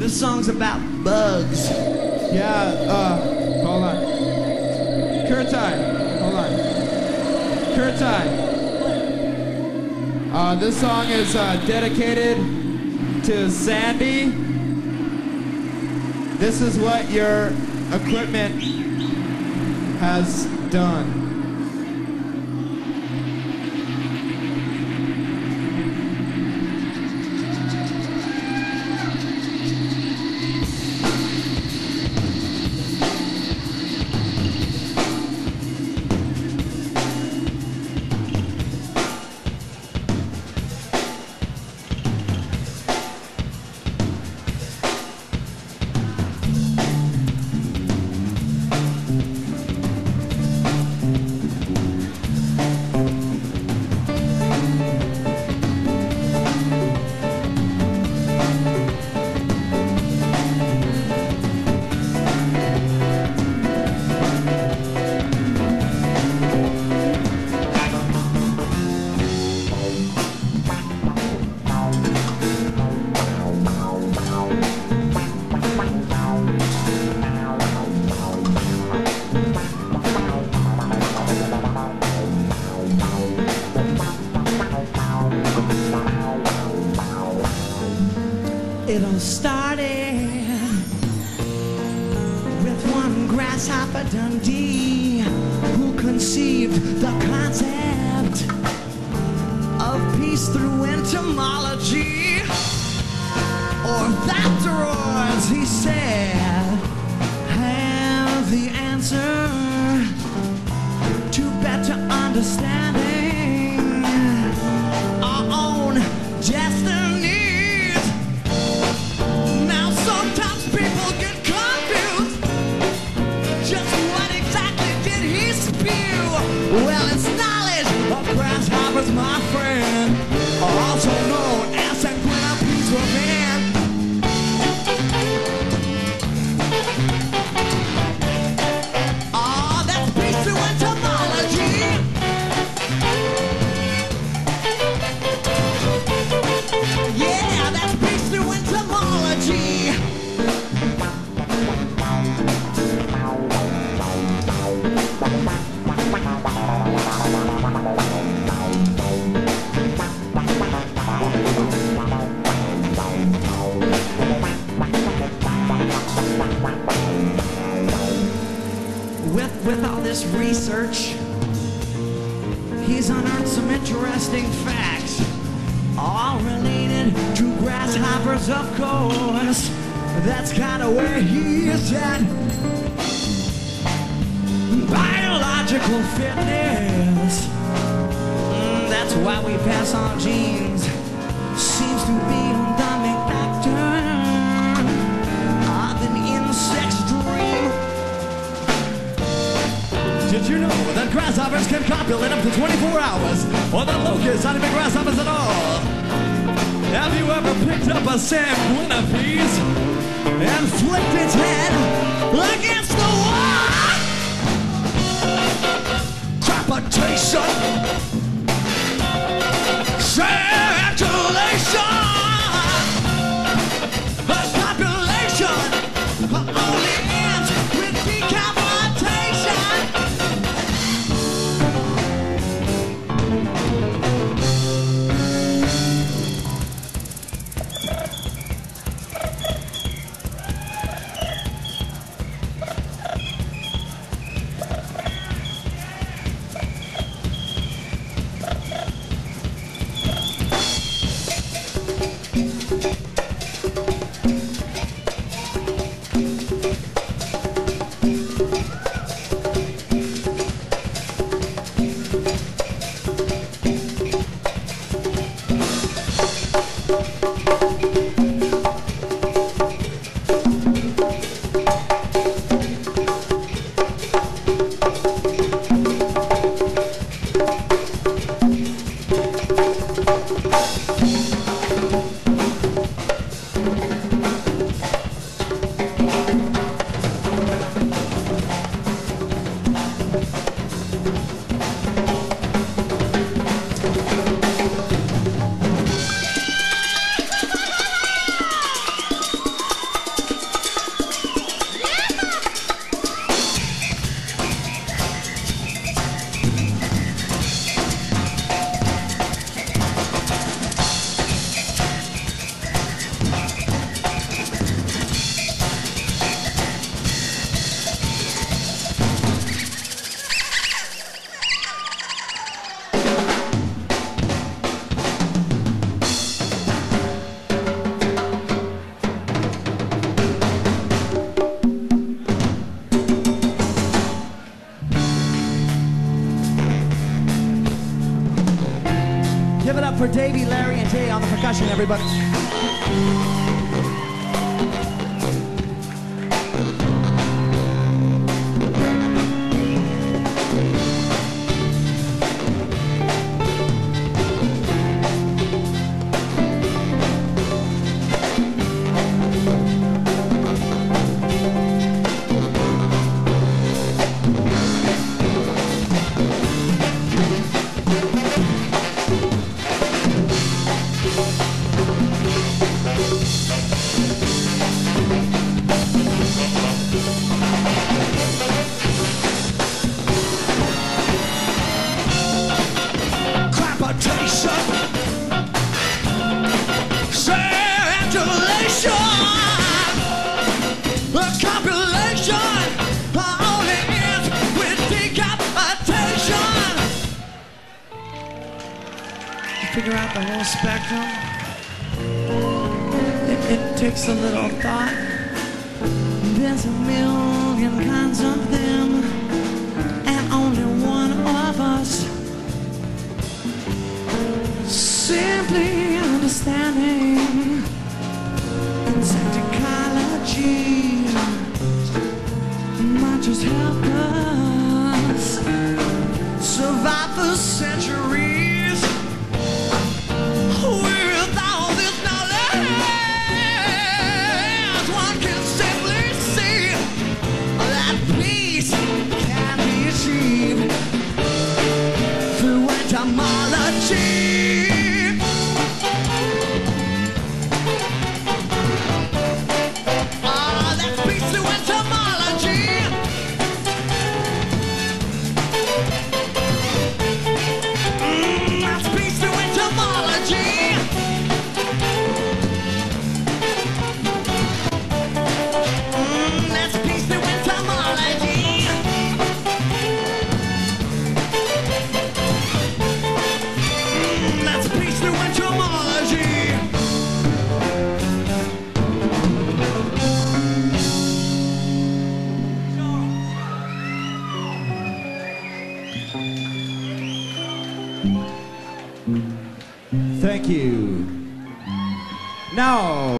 This song's about bugs. Yeah, uh, hold on. Kurtai, hold on. Kurtai. Uh, this song is uh, dedicated to Sandy. This is what your equipment has done. Started with one grasshopper Dundee who conceived the concept of peace through entomology. Or droids, he said, have the answer to better understanding this research, he's unearthed some interesting facts, all related to grasshoppers, of course. That's kind of where he is at. Biological fitness. Mm, that's why we pass on genes. Seems to be you know that grasshoppers can copulate up to 24 hours? Or that locusts aren't even grasshoppers at all? Have you ever picked up a sanguina piece and flicked its head against Give it up for Davey, Larry, and Jay on the percussion, everybody. Figure out the whole spectrum. It, it takes a little thought. There's a million kinds of them, and only one of us. Simply understanding insect ecology might just help us survive the Thank you. Now.